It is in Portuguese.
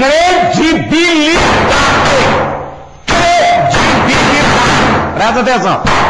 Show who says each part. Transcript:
Speaker 1: Credibilidade! Credibilidade! Presta atenção.